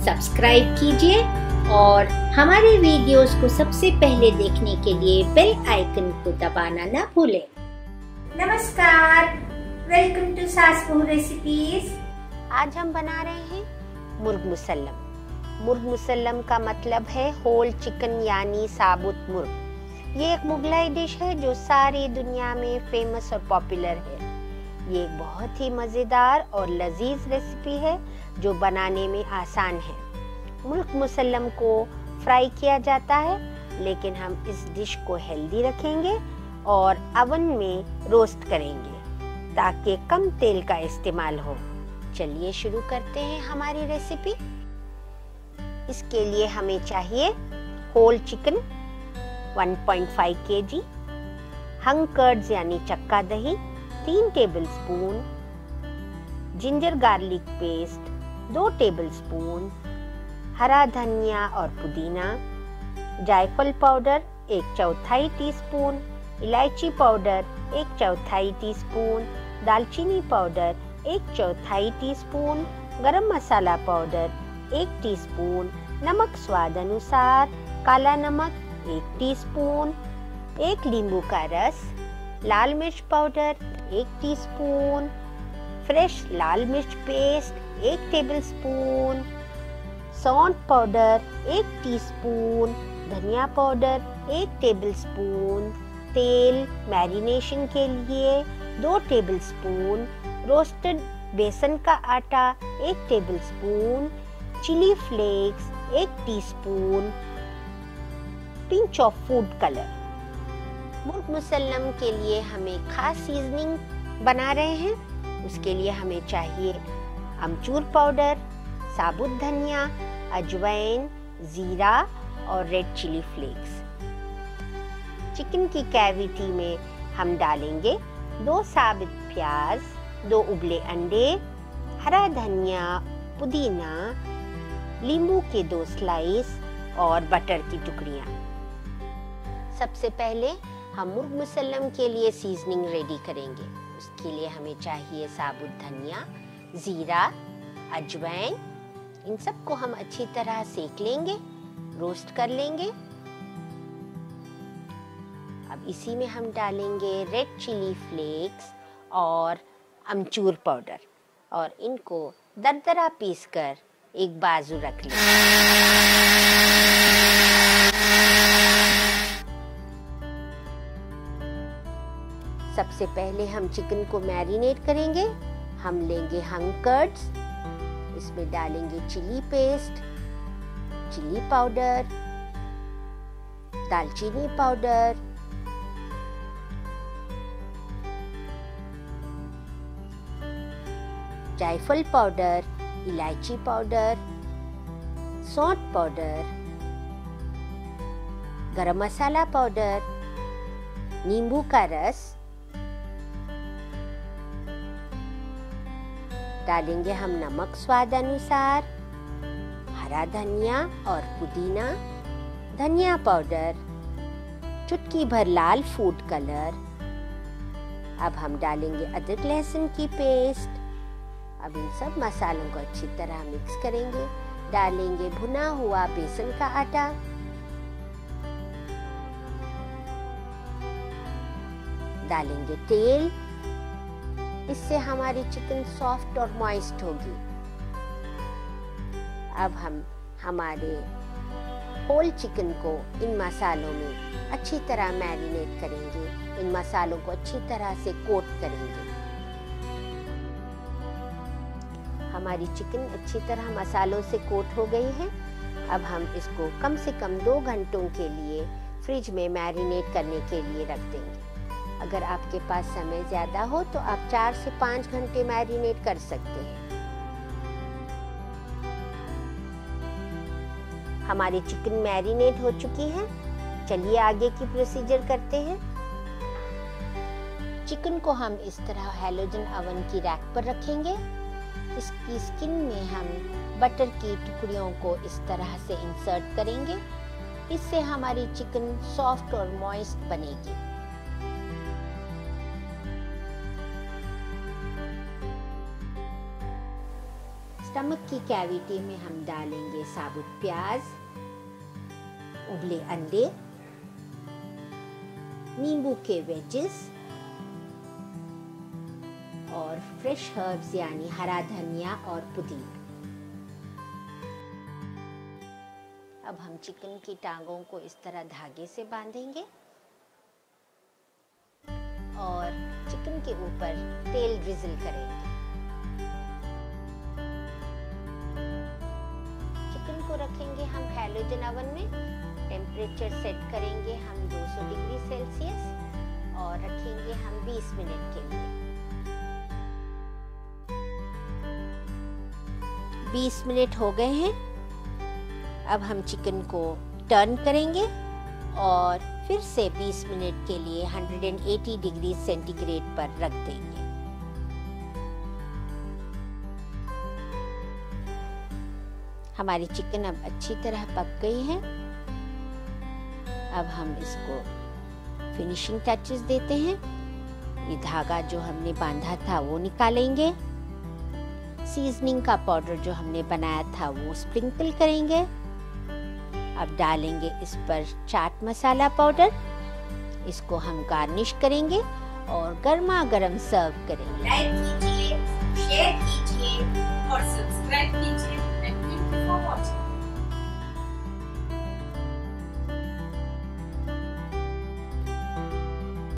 Subscribe कीजिए और हमारे वीडियोस को सबसे पहले देखने के लिए बेल आइकन को दबाना ना भूलें। नमस्कार। वेलकम टू सासबू रेसिपीज़ आज हम बना रहे हैं मुर्ग मुसल्लम। मुर्ग मुसल्लम का मतलब है होल चिकन यानी साबुत मुर्ग। ये एक मुगलाई डिश है जो सारी दुनिया में फ़ेमस और पॉपुलर है। ये बहुत ही मज़ेदार और लजीज रेसिपी है, जो बनाने में आसान है। मुल्क मुसल्लम को फ्राई किया जाता है, लेकिन हम इस डिश को हेल्दी रखेंगे और अवन में रोस्ट करेंगे, ताकि कम तेल का इस्तेमाल हो। चलिए शुरू करते हैं हमारी रेसिपी। इसके लिए हमें चाहिए whole chicken 1.5 KG hung curds यानी चक्का दही तीन table spoon ginger garlic paste दो टेबल स्पून हरा धनिया और पुदीना जायफल पाउडर एक चौथाई टीस्पून, इलायची पाउडर एक चौथाई टीस्पून, दालचीनी पाउडर एक चौथाई टीस्पून, गरम मसाला पाउडर एक टीस्पून, नमक स्वाद अनुसार काला नमक एक टीस्पून, एक नींबू का रस लाल मिर्च पाउडर एक टीस्पून, फ्रेश लाल मिर्च पेस्ट एक टेबलस्पून, सौंठ पाउडर एक टीस्पून, धनिया पाउडर एक टेबलस्पून, तेल मैरिनेशन के लिए दो टेबलस्पून, रोस्टेड बेसन का आटा एक टेबलस्पून, चिली फ्लेक्स एक teaspoon, pinch of food colour. Murgh musallam के लिए हमें खास सीजनिंग बना रहे हैं। उसके लिए हमें चाहिए अमचूर पाउडर, साबुत धनिया, अजवाइन, ज़ीरा और रेड चिली फ्लेक्स चिकन की कैविटी में हम डालेंगे दो साबित प्याज, दो उबले अंडे, हरा धनिया, पुदीना लींबू के दो स्लाइस और बटर की टुकड़ियाँ। सबसे पहले हम मुर्ग मुसल्लम के लिए सीजनिंग रेडी करेंगे। उसके लिए हमें चाहिए साबुत धनिया, ज़ीरा, अजवाइन। इन सबको हम अच्छी तरह सेक लेंगे रोस्ट कर लेंगे। अब इसी में हम डालेंगे रेड चिली फ्लेक्स और अमचूर पाउडर और इनको दरदरा पीस कर एक बाजू रख लेंगे। सबसे पहले हम चिकन को मैरिनेट करेंगे। हम लेंगे हंग कर्ड्स इसमें डालेंगे चिली पेस्ट चिली पाउडर दालचीनी पाउडर जायफल पाउडर इलायची पाउडर सौंठ पाउडर गरम मसाला पाउडर नींबू का रस डालेंगे हम नमक स्वाद अनुसार। हरा धनिया और पुदीना, धनिया पाउडर, चुटकी भर लाल फ़ूड कलर। अब हम डालेंगे अदरक लहसुन की पेस्ट। अब इन सब मसालों को अच्छी तरह मिक्स करेंगे। डालेंगे भुना हुआ बेसन का आटा। डालेंगे तेल इससे हमारी चिकन सॉफ्ट और मॉइस्ट होगी। अब हम हमारे होल चिकन को इन मसालों में अच्छी तरह मैरिनेट करेंगे। इन मसालों को अच्छी तरह से कोट करेंगे। हमारी चिकन अच्छी तरह मसालों से कोट हो गई है। अब हम इसको कम से कम दो घंटों के लिए फ्रिज में मैरिनेट करने के लिए रख देंगे। अगर आपके पास समय ज़्यादा हो तो आप चार से पाँच घंटे मैरिनेट कर सकते हैं। हमारी चिकन मैरिनेट हो चुकी है। चलिए आगे की प्रोसीजर करते हैं। चिकन को हम इस तरह हेलोजन अवन की रैक पर रखेंगे। इसकी स्किन में हम बटर की टुकड़ियों को इस तरह से इंसर्ट करेंगे। इससे हमारी चिकन सॉफ्ट और मॉइस्ट बनेगी। स्टमक की कैविटी में हम डालेंगे साबुत प्याज, उबले अंडे, नींबू के वेजेस और फ्रेश हर्ब्स यानी हरा धनिया और पुदीना। अब हम चिकन की टांगों को इस तरह धागे से बांधेंगे और चिकन के ऊपर तेल ड्रिजल करेंगे। हैलोजन ओवन में टेम्परेचर सेट करेंगे हम 200 डिग्री सेल्सियस और रखेंगे हम 20 मिनट के लिए। 20 मिनट हो गए हैं। अब हम चिकन को टर्न करेंगे और फिर से 20 मिनट के लिए 180 डिग्री सेंटीग्रेड पर रख देंगे। हमारी चिकन अब अच्छी तरह पक गई है। अब हम इसको फिनिशिंग टचेस देते हैं। ये धागा जो हमने बांधा था वो निकालेंगे। सीजनिंग का पाउडर जो हमने बनाया था वो स्प्रिंकल करेंगे। अब डालेंगे इस पर चाट मसाला पाउडर इसको हम गार्निश करेंगे और गर्मा गर्म सर्व करेंगे। लाइक कीजिए शेयर कीजिए और सब्सक्राइब कीजिए। for what?